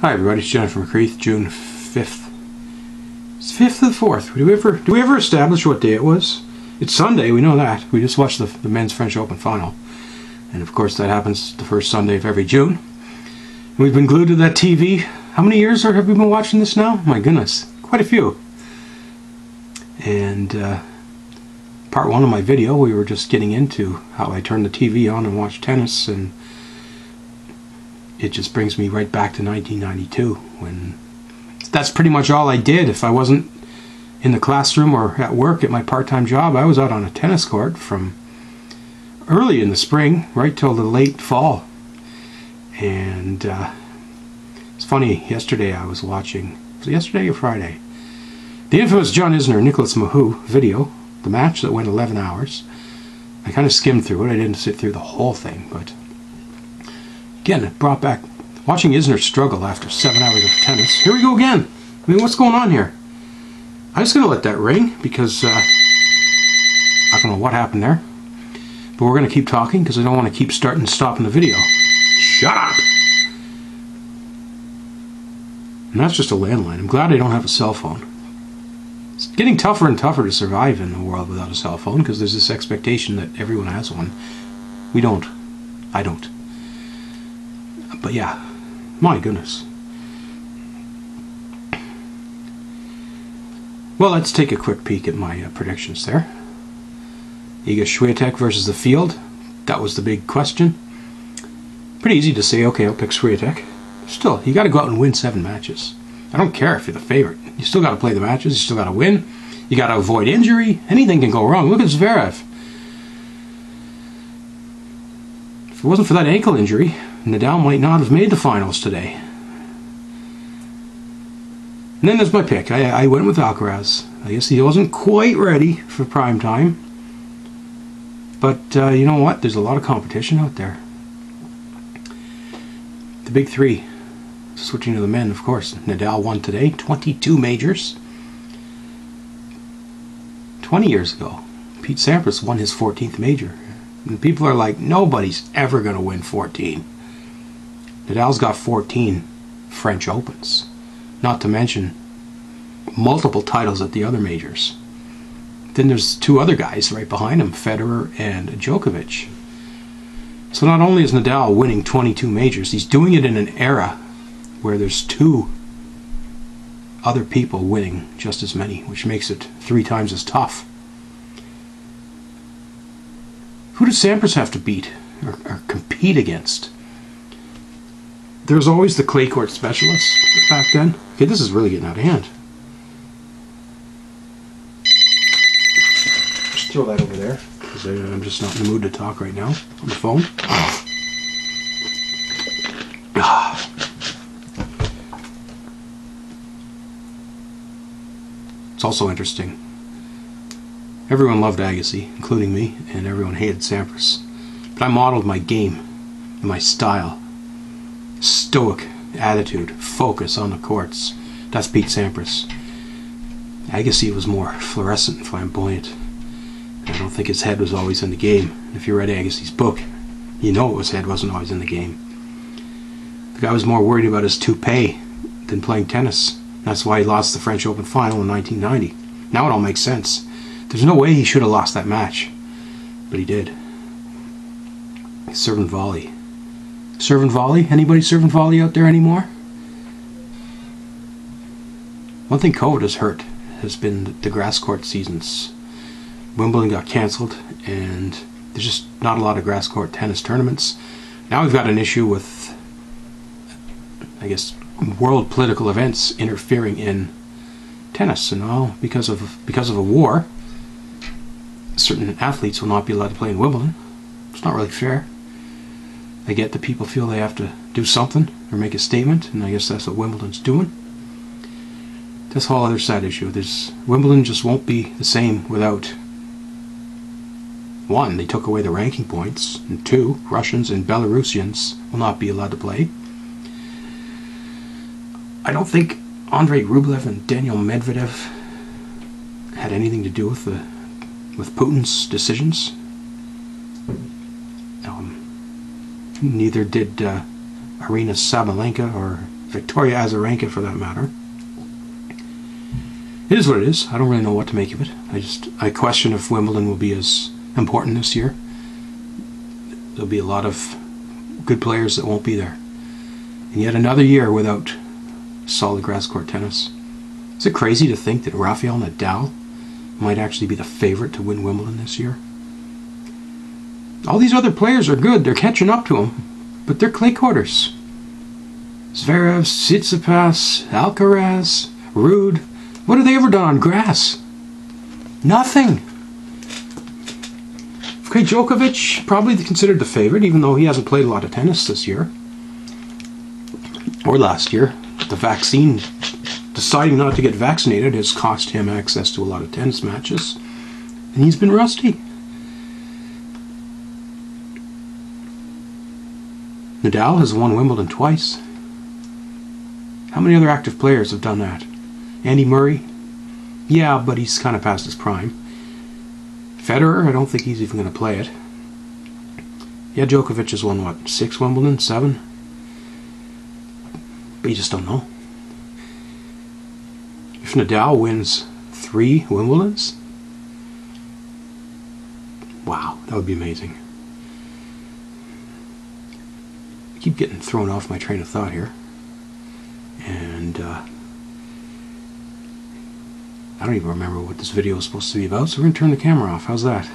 Hi everybody, it's Jennifer McCreath, June 5th. It's 5th of the 4th. Do we ever do we ever establish what day it was? It's Sunday, we know that. We just watched the, the men's French Open final. And of course that happens the first Sunday of every June. And we've been glued to that TV. How many years have we been watching this now? My goodness, quite a few. And uh, part one of my video, we were just getting into how I turned the TV on and watched tennis and it just brings me right back to 1992 when that's pretty much all I did. If I wasn't in the classroom or at work at my part-time job, I was out on a tennis court from early in the spring right till the late fall. And uh, it's funny, yesterday I was watching, was yesterday or Friday? The infamous John Isner, Nicholas Mahut video, the match that went 11 hours. I kind of skimmed through it. I didn't sit through the whole thing, but Again, it brought back watching Isner struggle after seven hours of tennis. Here we go again. I mean, what's going on here? I'm just going to let that ring because uh, I don't know what happened there. But we're going to keep talking because I don't want to keep starting and stopping the video. Shut up! And that's just a landline. I'm glad I don't have a cell phone. It's getting tougher and tougher to survive in the world without a cell phone because there's this expectation that everyone has one. We don't. I don't. But yeah, my goodness. Well, let's take a quick peek at my uh, predictions there. Iga Swiatek versus the field. That was the big question. Pretty easy to say, okay, I'll pick Swiatek. Still, you got to go out and win seven matches. I don't care if you're the favorite. You still got to play the matches. You still got to win. You got to avoid injury. Anything can go wrong. Look at Zverev. If it wasn't for that ankle injury, Nadal might not have made the finals today. And then there's my pick. I, I went with Alcaraz. I guess he wasn't quite ready for prime time. But uh, you know what? There's a lot of competition out there. The big three. Switching to the men, of course. Nadal won today. 22 majors. 20 years ago, Pete Sampras won his 14th major. And people are like, nobody's ever going to win 14. Nadal's got 14 French Opens, not to mention multiple titles at the other majors. Then there's two other guys right behind him, Federer and Djokovic. So not only is Nadal winning 22 majors, he's doing it in an era where there's two other people winning just as many, which makes it three times as tough. Who does Sampras have to beat or, or compete against? There was always the clay court specialist back then. Okay, this is really getting out of hand. Just throw that over there because I'm just not in the mood to talk right now on the phone. It's also interesting. Everyone loved Agassi, including me, and everyone hated Sampras. But I modeled my game and my style stoic attitude, focus on the courts. That's Pete Sampras. Agassi was more fluorescent flamboyant. I don't think his head was always in the game. If you read Agassi's book, you know his head wasn't always in the game. The guy was more worried about his toupee than playing tennis. That's why he lost the French Open final in 1990. Now it all makes sense. There's no way he should have lost that match. But he did. Servant volley. Serving volley? Anybody serving volley out there anymore? One thing COVID has hurt has been the grass court seasons. Wimbledon got cancelled, and there's just not a lot of grass court tennis tournaments. Now we've got an issue with, I guess, world political events interfering in tennis, and all because of because of a war. Certain athletes will not be allowed to play in Wimbledon. It's not really fair. I get the people feel they have to do something or make a statement, and I guess that's what Wimbledon's doing. That's a whole other side issue. There's Wimbledon just won't be the same without one, they took away the ranking points, and two, Russians and Belarusians will not be allowed to play. I don't think Andrei Rublev and Daniel Medvedev had anything to do with the with Putin's decisions. Neither did uh, Aryna Sabalenka or Victoria Azarenka for that matter. It is what it is. I don't really know what to make of it. I just I question if Wimbledon will be as important this year. There'll be a lot of good players that won't be there. And yet another year without solid grass court tennis. Is it crazy to think that Rafael Nadal might actually be the favorite to win Wimbledon this year? All these other players are good. They're catching up to him, but they're clay courters. Zverev, Tsitsipas, Alcaraz, Ruud. What have they ever done on grass? Nothing. Okay, Djokovic probably considered the favorite, even though he hasn't played a lot of tennis this year or last year. The vaccine, deciding not to get vaccinated, has cost him access to a lot of tennis matches, and he's been rusty. Nadal has won Wimbledon twice. How many other active players have done that? Andy Murray? Yeah, but he's kind of past his prime. Federer, I don't think he's even going to play it. Yeah, Djokovic has won, what, six Wimbledon? Seven? But you just don't know. If Nadal wins three Wimbledons, wow, that would be amazing. I keep getting thrown off my train of thought here. And uh, I don't even remember what this video was supposed to be about, so we're going to turn the camera off. How's that?